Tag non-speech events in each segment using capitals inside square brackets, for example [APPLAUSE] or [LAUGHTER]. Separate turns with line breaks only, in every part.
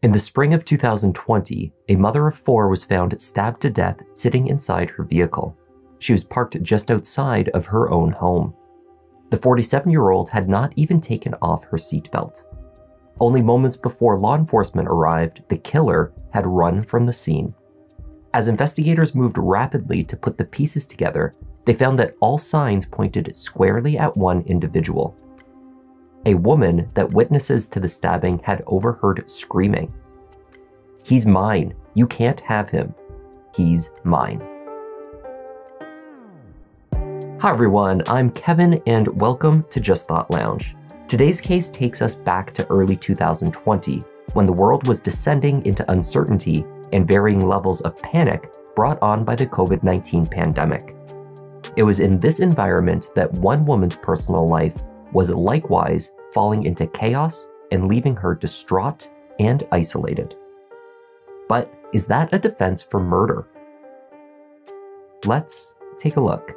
In the spring of 2020, a mother of four was found stabbed to death sitting inside her vehicle. She was parked just outside of her own home. The 47 year old had not even taken off her seatbelt. Only moments before law enforcement arrived, the killer had run from the scene. As investigators moved rapidly to put the pieces together, they found that all signs pointed squarely at one individual. A woman that witnesses to the stabbing had overheard screaming. He's mine. You can't have him. He's mine. Hi everyone, I'm Kevin and welcome to Just Thought Lounge. Today's case takes us back to early 2020 when the world was descending into uncertainty and varying levels of panic brought on by the COVID 19 pandemic. It was in this environment that one woman's personal life was likewise falling into chaos and leaving her distraught and isolated. But is that a defense for murder? Let's take a look.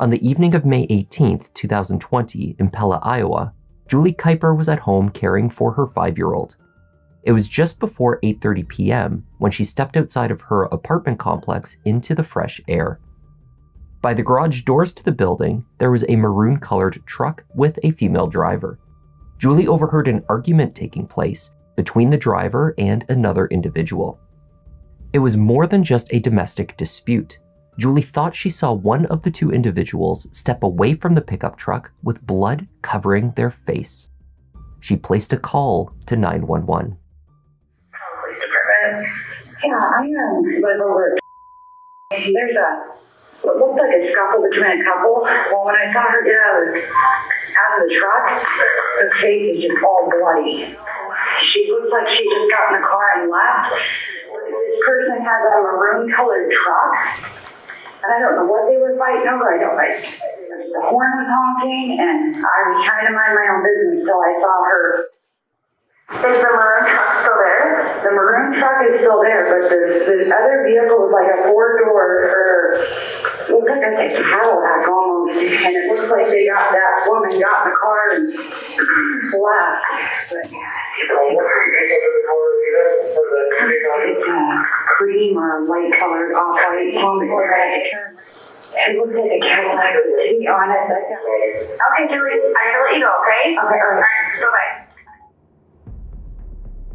On the evening of May 18, 2020, in Pella, Iowa, Julie Kuiper was at home caring for her five-year-old. It was just before 8:30 p.m. when she stepped outside of her apartment complex into the fresh air. By the garage doors to the building, there was a maroon-colored truck with a female driver. Julie overheard an argument taking place between the driver and another individual. It was more than just a domestic dispute. Julie thought she saw one of the two individuals step away from the pickup truck with blood covering their face. She placed a call to 911.
Yeah, I um, live over. at- There's a what looked like a scuffle between a couple. Well, when I saw her get out of, out of the truck, her face is just all bloody. She looks like she just got in the car and left. This person has a maroon colored truck. And I don't know what they were fighting over. I don't like. The horn was honking, and I was trying to mind my own business till I saw her is the maroon truck still there? The maroon truck is still there, but the, the other vehicle is like a four door, or looks like a Cadillac almost, and it looks like they got that woman got in the car and [CLEARS THROAT] left. But yeah, it's uh, cream or light colored off white. It looks like a Cadillac, to be honest. I don't-
Okay, Julie, I'm gonna let you go, okay?
Okay, all right.
Alright, bye-bye.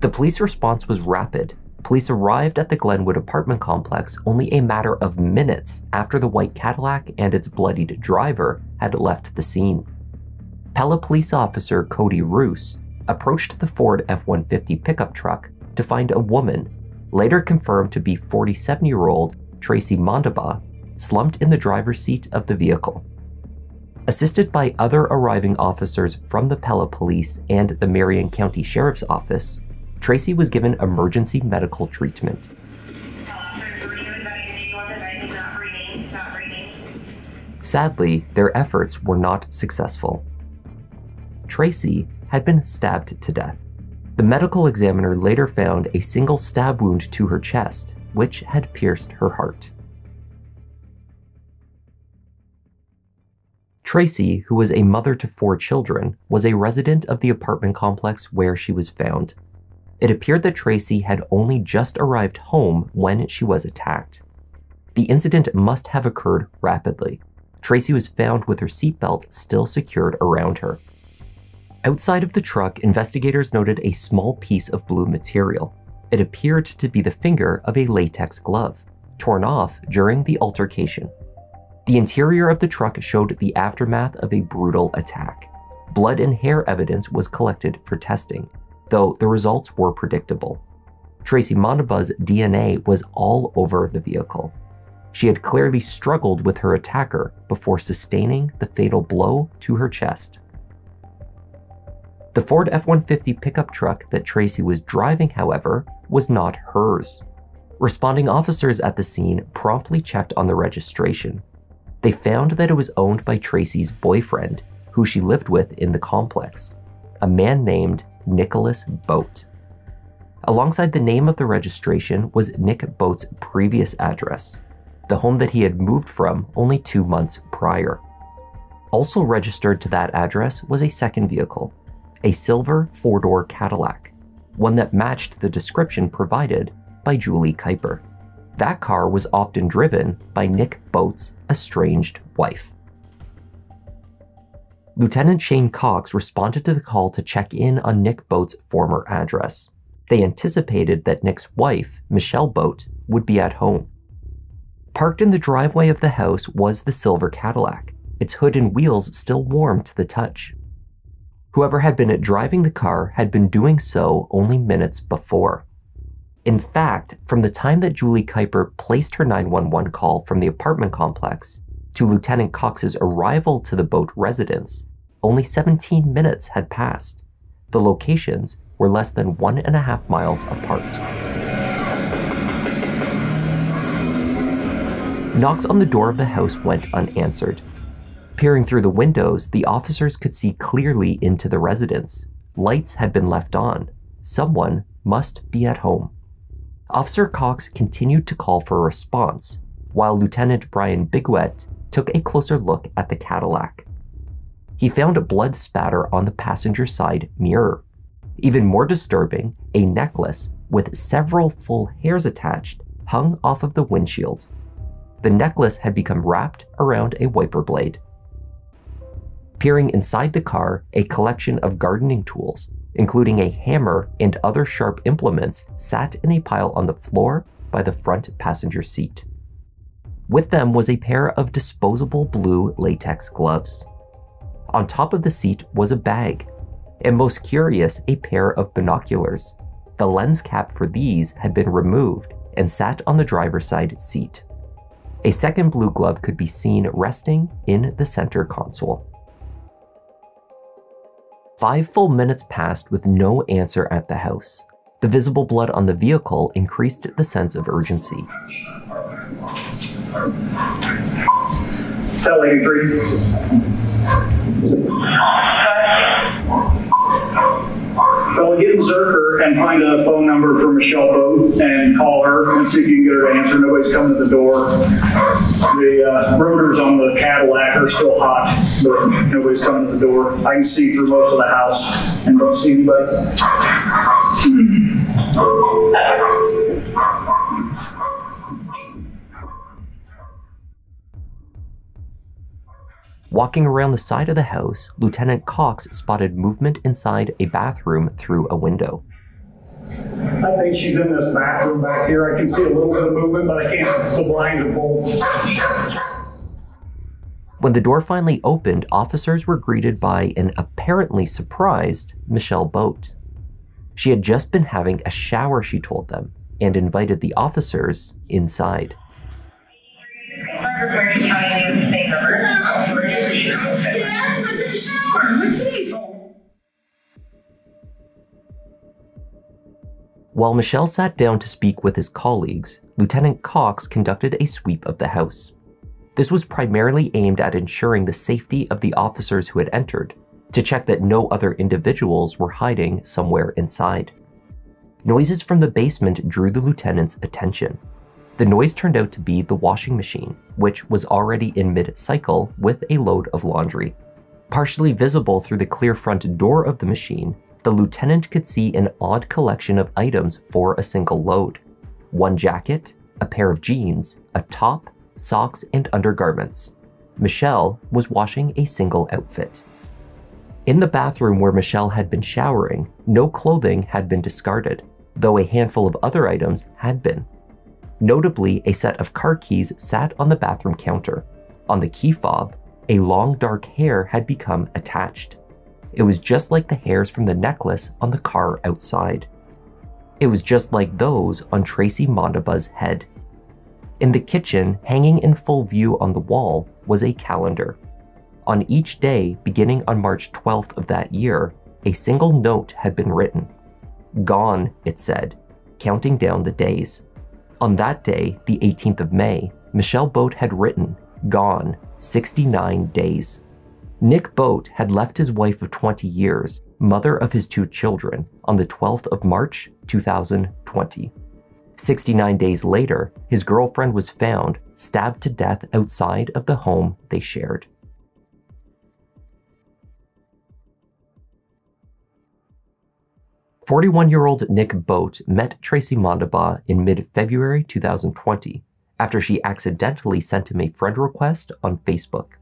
The police response was rapid. Police arrived at the Glenwood apartment complex only a matter of minutes after the white Cadillac and its bloodied driver had left the scene. Pella police officer Cody Roos approached the Ford F 150 pickup truck to find a woman, later confirmed to be 47 year old Tracy Mondabaugh, slumped in the driver's seat of the vehicle. Assisted by other arriving officers from the Pella Police and the Marion County Sheriff's Office, Tracy was given emergency medical treatment. Sadly, their efforts were not successful. Tracy had been stabbed to death. The medical examiner later found a single stab wound to her chest, which had pierced her heart. Tracy, who was a mother to four children, was a resident of the apartment complex where she was found. It appeared that Tracy had only just arrived home when she was attacked. The incident must have occurred rapidly. Tracy was found with her seatbelt still secured around her. Outside of the truck, investigators noted a small piece of blue material. It appeared to be the finger of a latex glove, torn off during the altercation. The interior of the truck showed the aftermath of a brutal attack. Blood and hair evidence was collected for testing, though the results were predictable. Tracy Mondabaugh's DNA was all over the vehicle. She had clearly struggled with her attacker before sustaining the fatal blow to her chest. The Ford F 150 pickup truck that Tracy was driving, however, was not hers. Responding officers at the scene promptly checked on the registration. They found that it was owned by Tracy's boyfriend, who she lived with in the complex, a man named Nicholas Boat. Alongside the name of the registration was Nick Boat's previous address, the home that he had moved from only two months prior. Also registered to that address was a second vehicle, a silver four door Cadillac, one that matched the description provided by Julie Kuiper. That car was often driven by Nick Boat's estranged wife. Lieutenant Shane Cox responded to the call to check in on Nick Boat's former address. They anticipated that Nick's wife, Michelle Boat, would be at home. Parked in the driveway of the house was the silver Cadillac, its hood and wheels still warm to the touch. Whoever had been driving the car had been doing so only minutes before. In fact, from the time that Julie Kuiper placed her 911 call from the apartment complex to Lieutenant Cox's arrival to the Boat residence, only 17 minutes had passed. The locations were less than one and a half miles apart. Knocks on the door of the house went unanswered. Peering through the windows, the officers could see clearly into the residence. Lights had been left on. Someone must be at home. Officer Cox continued to call for a response, while Lieutenant Brian Biguet took a closer look at the Cadillac. He found a blood spatter on the passenger side mirror. Even more disturbing, a necklace with several full hairs attached hung off of the windshield. The necklace had become wrapped around a wiper blade. Peering inside the car, a collection of gardening tools including a hammer and other sharp implements, sat in a pile on the floor by the front passenger seat. With them was a pair of disposable blue latex gloves. On top of the seat was a bag, and most curious, a pair of binoculars. The lens cap for these had been removed and sat on the driver's side seat. A second blue glove could be seen resting in the center console. Five full minutes passed with no answer at the house. The visible blood on the vehicle increased the sense of urgency.
Tell three. Well, get Zerker and find a phone number for Michelle Boat and call her and see if you can get her to answer. Nobody's coming to the door. The uh, rotors on the Cadillac are still hot, but nobody's coming to the door. I can see through most of the house and don't see anybody.
Walking around the side of the house, Lieutenant Cox spotted movement inside a bathroom through a window.
I think she's in this bathroom back here. I can see a little bit of movement, but I can't. The blinds are pulled.
When the door finally opened, officers were greeted by an apparently surprised Michelle Boat. She had just been having a shower, she told them, and invited the officers inside. While Michelle sat down to speak with his colleagues, Lieutenant Cox conducted a sweep of the house. This was primarily aimed at ensuring the safety of the officers who had entered, to check that no other individuals were hiding somewhere inside. Noises from the basement drew the lieutenant's attention. The noise turned out to be the washing machine, which was already in mid cycle with a load of laundry. Partially visible through the clear front door of the machine, the lieutenant could see an odd collection of items for a single load one jacket, a pair of jeans, a top, socks, and undergarments. Michelle was washing a single outfit. In the bathroom where Michelle had been showering, no clothing had been discarded, though a handful of other items had been. Notably, a set of car keys sat on the bathroom counter. On the key fob, a long dark hair had become attached. It was just like the hairs from the necklace on the car outside. It was just like those on Tracy Mondabaugh's head. In the kitchen, hanging in full view on the wall, was a calendar. On each day, beginning on March 12th of that year, a single note had been written. Gone, it said, counting down the days. On that day, the 18th of May, Michelle Boat had written, Gone, 69 days. Nick Boat had left his wife of 20 years, mother of his two children, on the 12th of March 2020. 69 days later, his girlfriend was found stabbed to death outside of the home they shared. Forty-one-year-old Nick Boat met Tracy Mondabaugh in mid-February 2020 after she accidentally sent him a friend request on Facebook.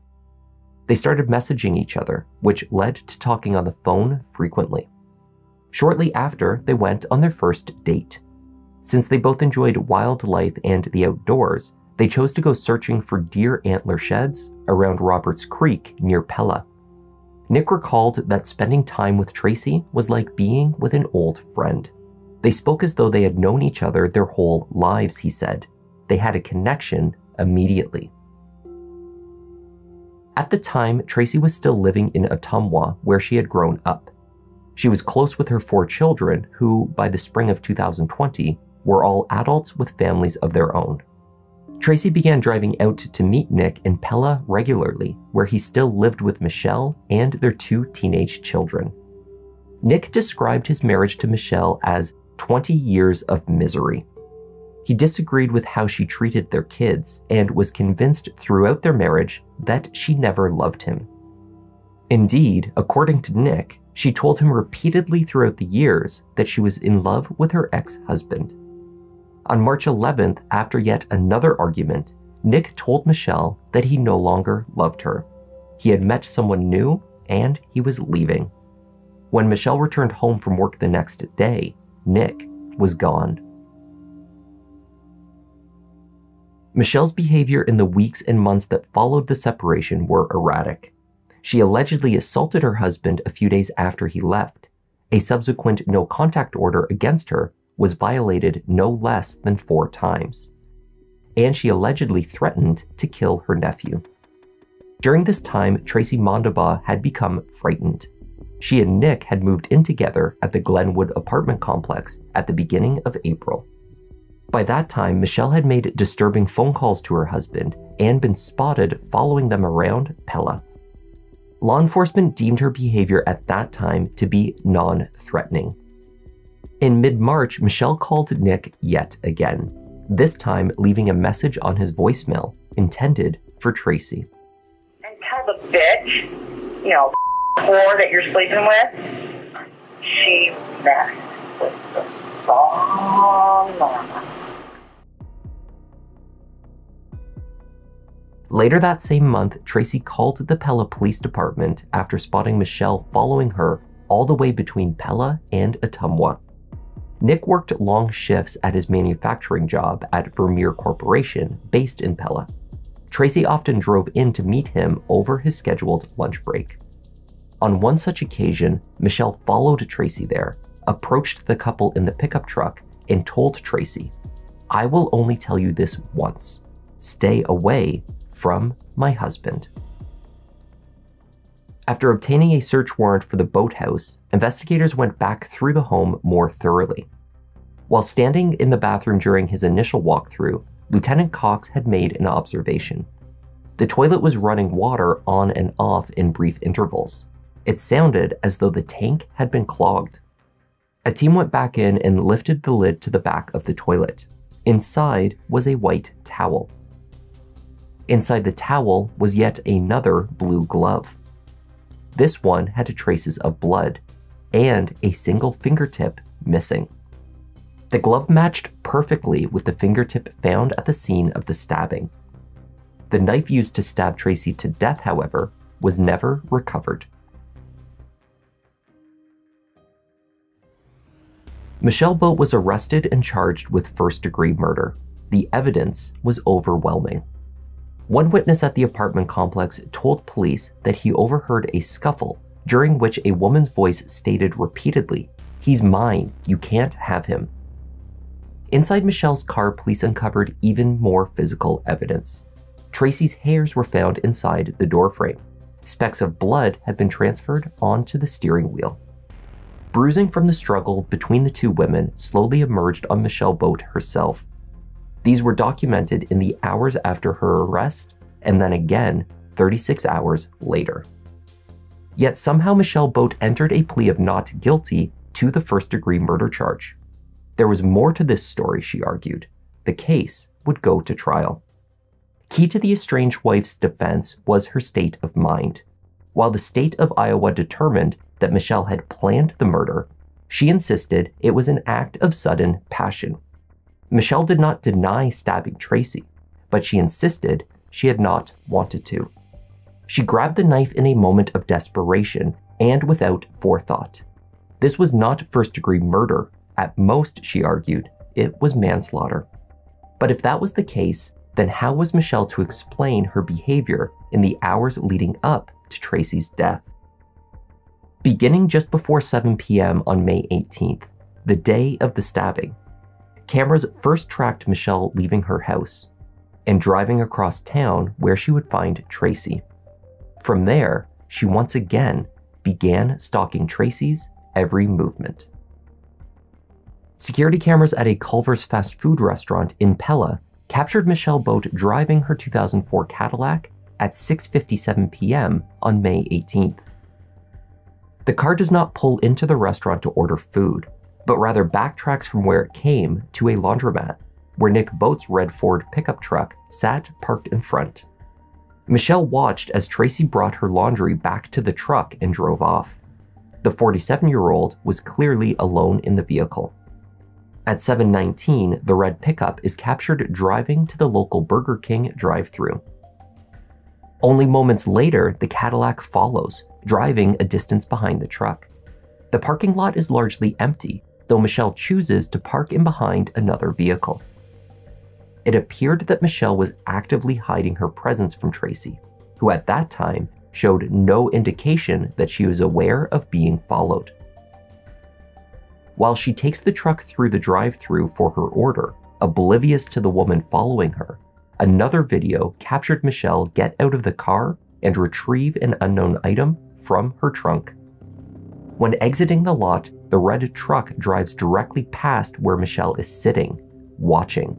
They started messaging each other, which led to talking on the phone frequently. Shortly after, they went on their first date. Since they both enjoyed wildlife and the outdoors, they chose to go searching for deer antler sheds around Roberts Creek near Pella. Nick recalled that spending time with Tracy was like being with an old friend. They spoke as though they had known each other their whole lives, he said. They had a connection immediately. At the time, Tracy was still living in Ottumwa, where she had grown up. She was close with her four children, who, by the spring of 2020, were all adults with families of their own. Tracy began driving out to meet Nick in Pella regularly, where he still lived with Michelle and their two teenage children. Nick described his marriage to Michelle as 20 years of misery. He disagreed with how she treated their kids and was convinced throughout their marriage that she never loved him. Indeed, according to Nick, she told him repeatedly throughout the years that she was in love with her ex husband. On March 11th, after yet another argument, Nick told Michelle that he no longer loved her. He had met someone new and he was leaving. When Michelle returned home from work the next day, Nick was gone. Michelle's behavior in the weeks and months that followed the separation were erratic. She allegedly assaulted her husband a few days after he left. A subsequent no contact order against her was violated no less than four times. And she allegedly threatened to kill her nephew. During this time, Tracy Mondabaugh had become frightened. She and Nick had moved in together at the Glenwood apartment complex at the beginning of April. By that time, Michelle had made disturbing phone calls to her husband and been spotted following them around Pella. Law enforcement deemed her behavior at that time to be non threatening. In mid March, Michelle called Nick yet again, this time leaving a message on his voicemail intended for Tracy.
And tell the bitch, you know, whore that you're sleeping with, she messed with the wrong mama.
Later that same month, Tracy called the Pella Police Department after spotting Michelle following her all the way between Pella and Ottumwa. Nick worked long shifts at his manufacturing job at Vermeer Corporation, based in Pella. Tracy often drove in to meet him over his scheduled lunch break. On one such occasion, Michelle followed Tracy there, approached the couple in the pickup truck, and told Tracy, I will only tell you this once. Stay away from my husband. After obtaining a search warrant for the boathouse, investigators went back through the home more thoroughly. While standing in the bathroom during his initial walkthrough, Lieutenant Cox had made an observation. The toilet was running water on and off in brief intervals. It sounded as though the tank had been clogged. A team went back in and lifted the lid to the back of the toilet. Inside was a white towel. Inside the towel was yet another blue glove. This one had traces of blood and a single fingertip missing. The glove matched perfectly with the fingertip found at the scene of the stabbing. The knife used to stab Tracy to death, however, was never recovered. Michelle Boat was arrested and charged with first degree murder. The evidence was overwhelming. One witness at the apartment complex told police that he overheard a scuffle during which a woman's voice stated repeatedly, He's mine, you can't have him. Inside Michelle's car, police uncovered even more physical evidence. Tracy's hairs were found inside the doorframe. Specks of blood had been transferred onto the steering wheel. Bruising from the struggle between the two women slowly emerged on Michelle Boat herself, these were documented in the hours after her arrest and then again 36 hours later. Yet somehow Michelle Boat entered a plea of not guilty to the first degree murder charge. There was more to this story, she argued. The case would go to trial. Key to the estranged wife's defense was her state of mind. While the state of Iowa determined that Michelle had planned the murder, she insisted it was an act of sudden passion. Michelle did not deny stabbing Tracy, but she insisted she had not wanted to. She grabbed the knife in a moment of desperation and without forethought. This was not first degree murder. At most, she argued, it was manslaughter. But if that was the case, then how was Michelle to explain her behavior in the hours leading up to Tracy's death? Beginning just before 7 p.m. on May 18th, the day of the stabbing, cameras first tracked Michelle leaving her house and driving across town where she would find Tracy. From there, she once again began stalking Tracy's every movement. Security cameras at a Culver's fast food restaurant in Pella captured Michelle Boat driving her 2004 Cadillac at 6:57 p.m. on May 18th. The car does not pull into the restaurant to order food, but rather backtracks from where it came to a laundromat, where Nick Boat's red Ford pickup truck sat parked in front. Michelle watched as Tracy brought her laundry back to the truck and drove off. The 47 year old was clearly alone in the vehicle. At 7:19, the red pickup is captured driving to the local Burger King drive-through. Only moments later, the Cadillac follows, driving a distance behind the truck. The parking lot is largely empty, though Michelle chooses to park in behind another vehicle. It appeared that Michelle was actively hiding her presence from Tracy, who at that time showed no indication that she was aware of being followed. While she takes the truck through the drive through for her order, oblivious to the woman following her, another video captured Michelle get out of the car and retrieve an unknown item from her trunk. When exiting the lot, the red truck drives directly past where Michelle is sitting, watching.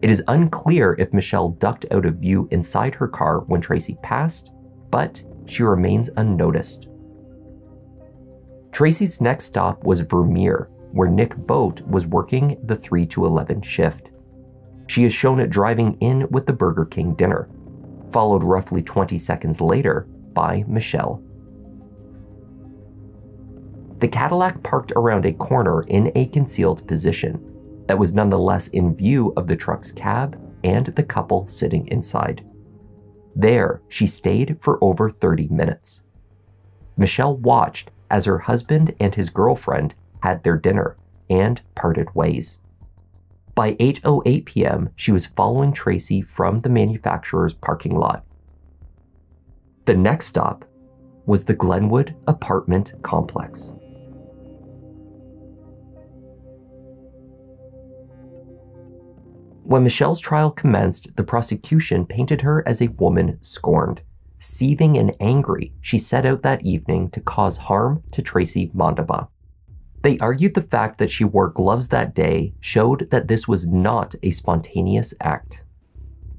It is unclear if Michelle ducked out of view inside her car when Tracy passed, but she remains unnoticed. Tracy's next stop was Vermeer, where Nick Boat was working the 3 to 11 shift. She is shown driving in with the Burger King dinner, followed roughly 20 seconds later by Michelle. The Cadillac parked around a corner in a concealed position that was nonetheless in view of the truck's cab and the couple sitting inside. There, she stayed for over 30 minutes. Michelle watched as her husband and his girlfriend had their dinner and parted ways. By 8:08 p.m., she was following Tracy from the manufacturer's parking lot. The next stop was the Glenwood apartment complex. When Michelle's trial commenced, the prosecution painted her as a woman scorned. Seething and angry, she set out that evening to cause harm to Tracy Mondabaugh. They argued the fact that she wore gloves that day showed that this was not a spontaneous act.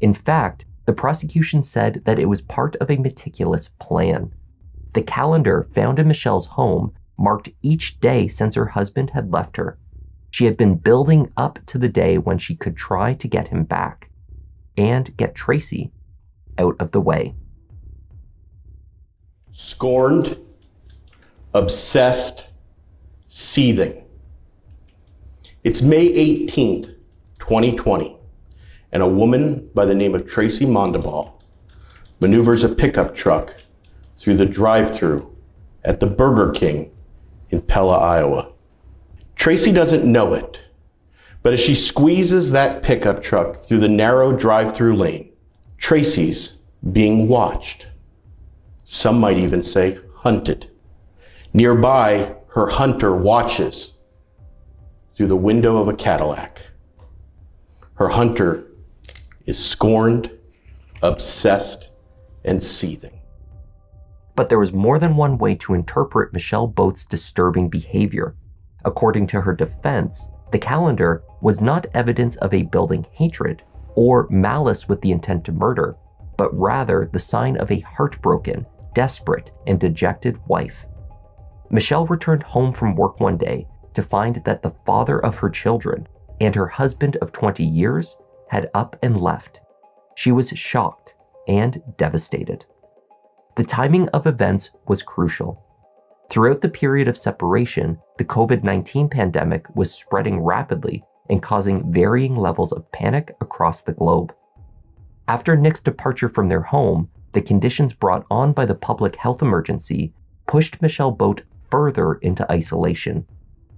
In fact, the prosecution said that it was part of a meticulous plan. The calendar found in Michelle's home marked each day since her husband had left her. She had been building up to the day when she could try to get him back and get Tracy out of the way.
Scorned, obsessed, seething. It's May 18th, 2020, and a woman by the name of Tracy Mondabaugh maneuvers a pickup truck through the drive through at the Burger King in Pella, Iowa. Tracy doesn't know it, but as she squeezes that pickup truck through the narrow drive through lane, Tracy's being watched. Some might even say hunted. Nearby, her hunter watches through the window of a Cadillac. Her hunter is scorned, obsessed, and seething.
But there was more than one way to interpret Michelle Boat's disturbing behavior. According to her defense, the calendar was not evidence of a building hatred or malice with the intent to murder, but rather the sign of a heartbroken, desperate, and dejected wife. Michelle returned home from work one day to find that the father of her children and her husband of 20 years had up and left. She was shocked and devastated. The timing of events was crucial. Throughout the period of separation, the COVID 19 pandemic was spreading rapidly and causing varying levels of panic across the globe. After Nick's departure from their home, the conditions brought on by the public health emergency pushed Michelle Boat further into isolation.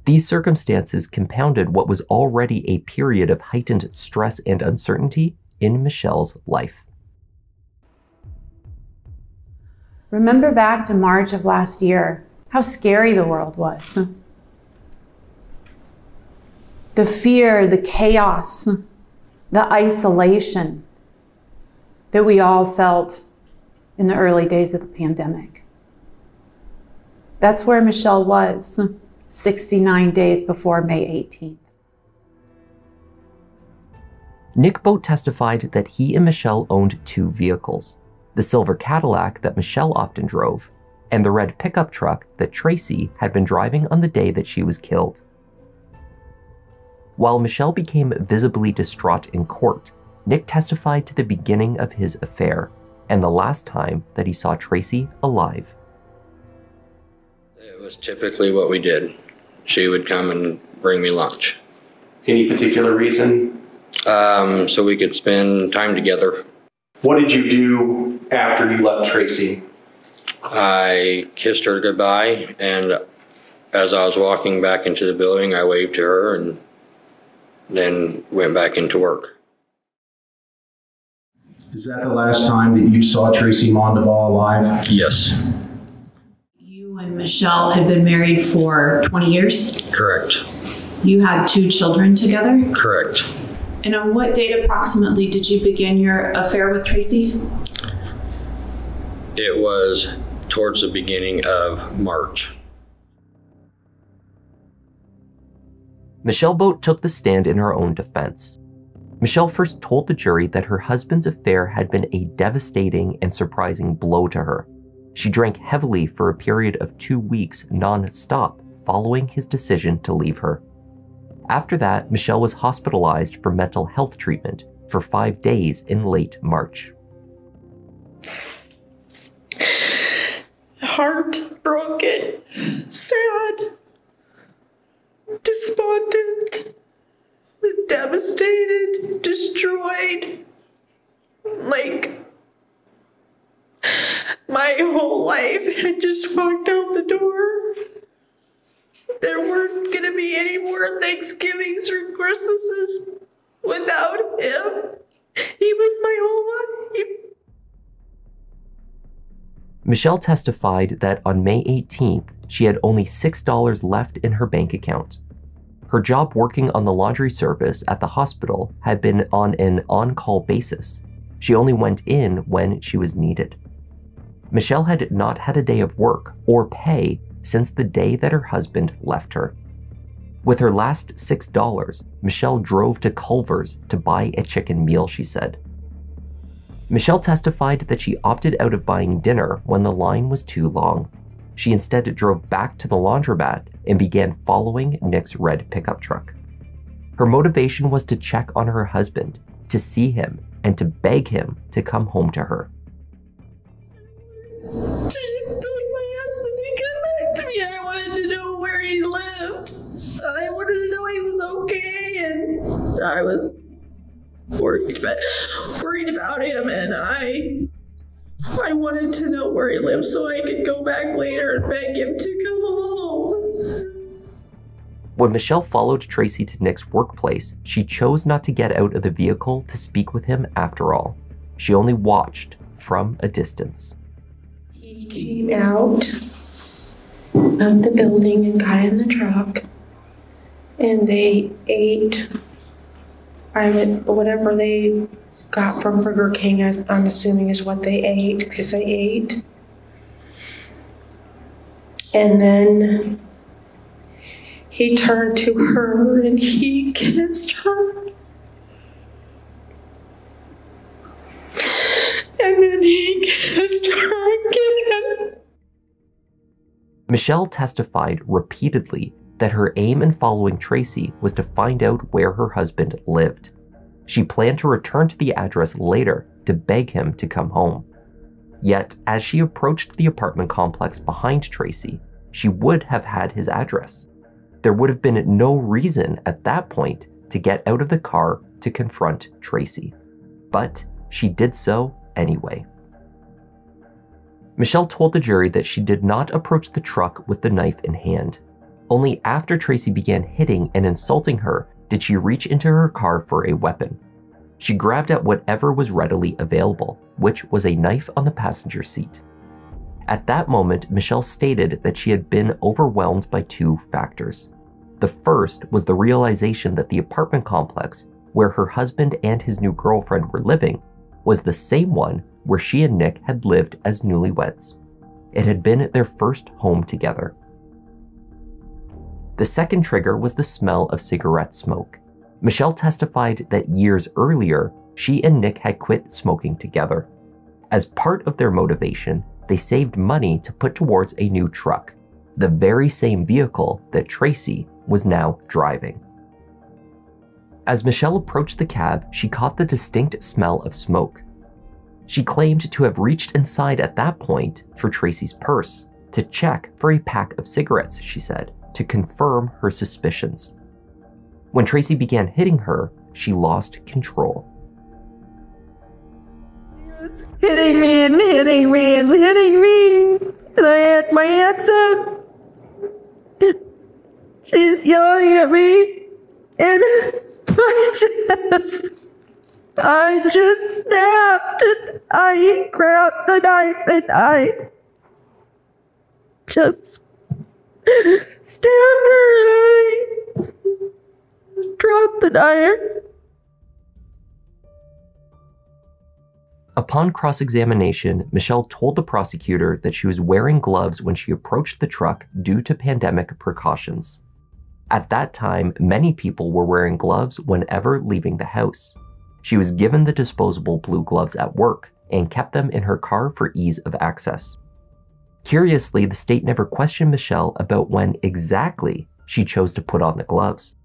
These circumstances compounded what was already a period of heightened stress and uncertainty in Michelle's life.
Remember back to March of last year, how scary the world was. The fear, the chaos, the isolation that we all felt in the early days of the pandemic. That's where Michelle was 69 days before May 18th.
Nick Boat testified that he and Michelle owned two vehicles the silver Cadillac that Michelle often drove, and the red pickup truck that Tracy had been driving on the day that she was killed. While Michelle became visibly distraught in court, Nick testified to the beginning of his affair and the last time that he saw Tracy alive.
It was typically what we did. She would come and bring me lunch.
Any particular reason?
Um, so we could spend time together.
What did you do after you left Tracy?
I kissed her goodbye, and as I was walking back into the building, I waved to her and then went back into work.
Is that the last time that you saw Tracy Mondabaugh alive?
Yes,
You and Michelle had been married for 20 years.
correct,
You had two children together.
correct.
And on what date approximately did you begin your affair with Tracy?
It was towards the beginning of March.
Michelle Boat took the stand in her own defense. Michelle first told the jury that her husband's affair had been a devastating and surprising blow to her. She drank heavily for a period of two weeks non stop following his decision to leave her. After that, Michelle was hospitalized for mental health treatment for five days in late March.
Heartbroken, sad, despondent, devastated, destroyed. Like, my whole life had just walked out the door. There weren't gonna be any more Thanksgivings or Christmases without him. He was my whole life.
Michelle testified that on May 18th, she had only $6 left in her bank account. Her job working on the laundry service at the hospital had been on an on call basis. She only went in when she was needed. Michelle had not had a day of work or pay since the day that her husband left her. With her last $6, Michelle drove to Culver's to buy a chicken meal, she said. Michelle testified that she opted out of buying dinner when the line was too long. She instead drove back to the laundromat and began following Nick's red pickup truck. Her motivation was to check on her husband, to see him, and to beg him to come home to her.
I wanted to know he was okay, and I was worried about worried about him, and I I wanted to know where he lived so I could go back later and beg him to come home.
When Michelle followed Tracy to Nick's workplace, she chose not to get out of the vehicle to speak with him after all. She only watched from a distance.
He came out of the building and got in the truck, and they ate. I would whatever they got from Burger King. I'm assuming is what they ate because they ate, and then he turned to her and he [LAUGHS] kissed her. And then he kissed her again.
Michelle testified repeatedly that her aim in following Tracy was to find out where her husband lived. She planned to return to the address later to beg him to come home. Yet, as she approached the apartment complex behind Tracy, she would have had his address. There would have been no reason at that point to get out of the car to confront Tracy. But she did so anyway. Michelle told the jury that she did not approach the truck with the knife in hand. Only after Tracy began hitting and insulting her did she reach into her car for a weapon. She grabbed at whatever was readily available, which was a knife on the passenger seat. At that moment, Michelle stated that she had been overwhelmed by two factors. The first was the realization that the apartment complex where her husband and his new girlfriend were living was the same one where she and Nick had lived as newlyweds. It had been their first home together. The second trigger was the smell of cigarette smoke. Michelle testified that years earlier, she and Nick had quit smoking together. As part of their motivation, they saved money to put towards a new truck, the very same vehicle that Tracy was now driving. As Michelle approached the cab, she caught the distinct smell of smoke. She claimed to have reached inside at that point for Tracy's purse to check for a pack of cigarettes, she said, to confirm her suspicions. When Tracy began hitting her, she lost control.
He was hitting me and hitting me and hitting me. And I had my hands up. She's yelling at me. And I just, I just snapped and I grabbed the knife and I just stabbed I dropped the knife.
Upon cross examination, Michelle told the prosecutor that she was wearing gloves when she approached the truck due to pandemic precautions. At that time, many people were wearing gloves whenever leaving the house. She was given the disposable blue gloves at work and kept them in her car for ease of access. Curiously, the state never questioned Michelle about when exactly she chose to put on the gloves,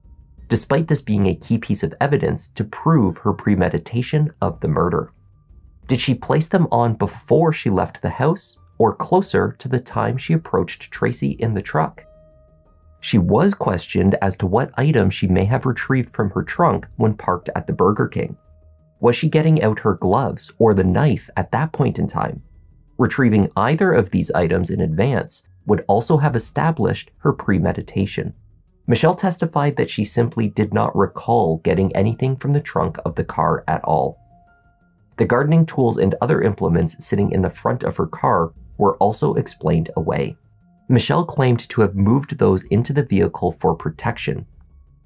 despite this being a key piece of evidence to prove her premeditation of the murder. Did she place them on before she left the house or closer to the time she approached Tracy in the truck? She was questioned as to what item she may have retrieved from her trunk when parked at the Burger King. Was she getting out her gloves or the knife at that point in time? Retrieving either of these items in advance would also have established her premeditation. Michelle testified that she simply did not recall getting anything from the trunk of the car at all. The gardening tools and other implements sitting in the front of her car were also explained away. Michelle claimed to have moved those into the vehicle for protection.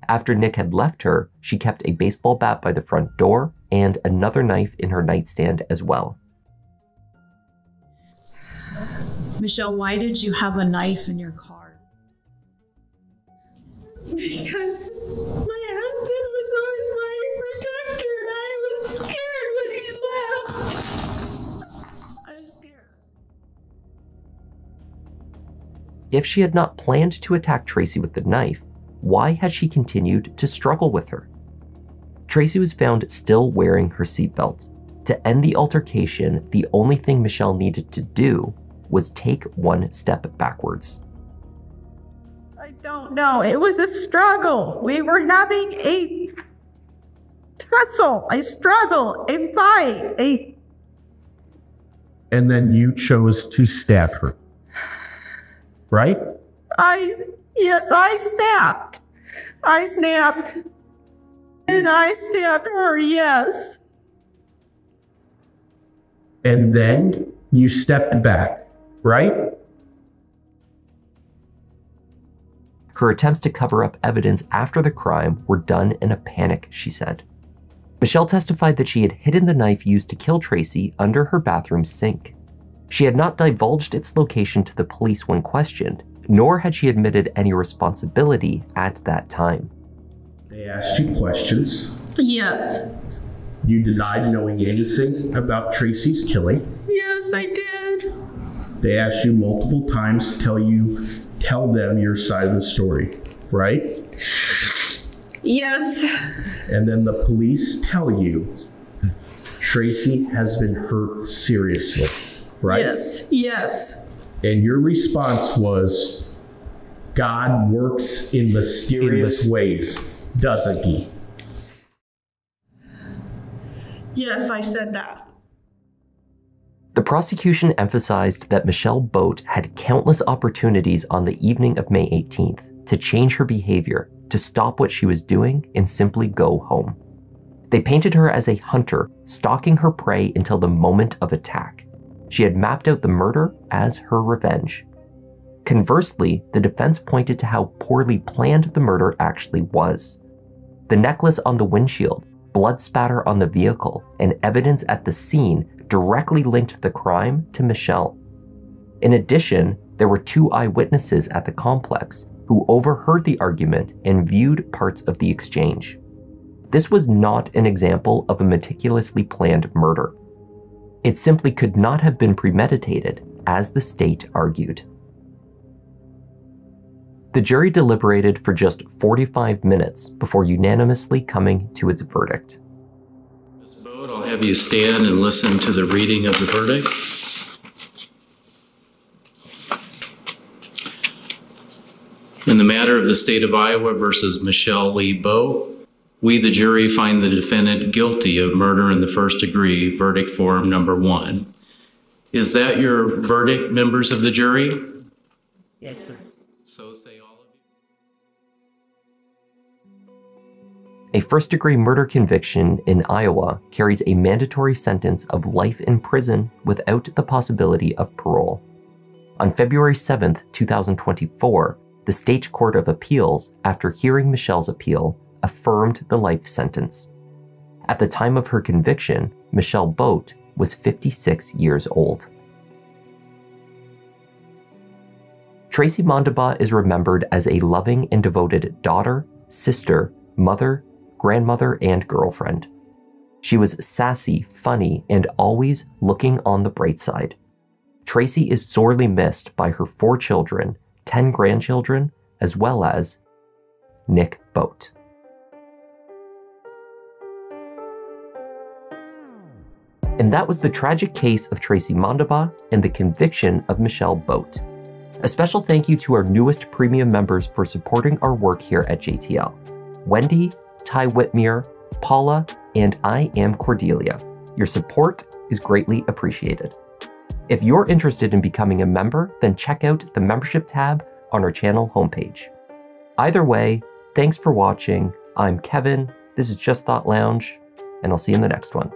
After Nick had left her, she kept a baseball bat by the front door and another knife in her nightstand as well.
Michelle, why did you have a knife in your car?
Because my husband was always my protector and I was scared when he left. I was scared.
If she had not planned to attack Tracy with the knife, why had she continued to struggle with her? Tracy was found still wearing her seatbelt. To end the altercation, the only thing Michelle needed to do was take one step backwards.
I don't know. It was a struggle. We were having a tussle, a struggle, a fight, a.
And then you chose to stab her. Right?
I. Yes, I snapped. I snapped. And I stabbed her, yes.
And then you stepped back, right?
Her attempts to cover up evidence after the crime were done in a panic, she said. Michelle testified that she had hidden the knife used to kill Tracy under her bathroom sink. She had not divulged its location to the police when questioned, nor had she admitted any responsibility at that time.
They asked you questions.
Yes.
You denied knowing anything about Tracy's killing.
Yes, I did.
They asked you multiple times to tell you tell them your side of the story, right?
Yes.
And then the police tell you Tracy has been hurt seriously, right?
Yes. Yes.
And your response was, God works in mysterious ways, doesn't he?
Yes, I said that.
The prosecution emphasized that Michelle Boat had countless opportunities on the evening of May 18th to change her behavior, to stop what she was doing, and simply go home. They painted her as a hunter, stalking her prey until the moment of attack. She had mapped out the murder as her revenge. Conversely, the defense pointed to how poorly planned the murder actually was. The necklace on the windshield, blood spatter on the vehicle, and evidence at the scene directly linked the crime to Michelle. In addition, there were two eyewitnesses at the complex who overheard the argument and viewed parts of the exchange. This was not an example of a meticulously planned murder. It simply could not have been premeditated, as the state argued. The jury deliberated for just 45 minutes before unanimously coming to its verdict.
Ms. Boat, I'll have you stand and listen to the reading of the verdict. In the matter of the state of Iowa versus Michelle Lee Boat, we, the jury, find the defendant guilty of murder in the first degree, verdict form number one. Is that your verdict, members of the jury?
Yes.
So say
A first degree murder conviction in Iowa carries a mandatory sentence of life in prison without the possibility of parole. On February 7, 2024, the State Court of Appeals, after hearing Michelle's appeal, affirmed the life sentence. At the time of her conviction, Michelle Boat was 56 years old. Tracy Mondabaugh is remembered as a loving and devoted daughter, sister, mother, grandmother, and girlfriend. She was sassy, funny, and always looking on the bright side. Tracy is sorely missed by her four children, 10 grandchildren, as well as Nick Boat. And that was the tragic case of Tracy Mondabaugh and the conviction of Michelle Boat. A special thank you to our newest premium members for supporting our work here at JTL Wendy, Ty Whitmere, Paula, and I am Cordelia. Your support is greatly appreciated. If you're interested in becoming a member, then check out the membership tab on our channel homepage. Either way, thanks for watching. I'm Kevin. This is Just Thought Lounge, and I'll see you in the next one.